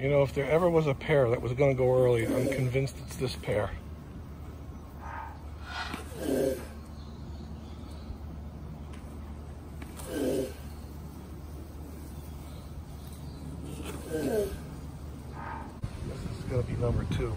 You know, if there ever was a pair that was going to go early, I'm convinced it's this pair. This is going to be number two.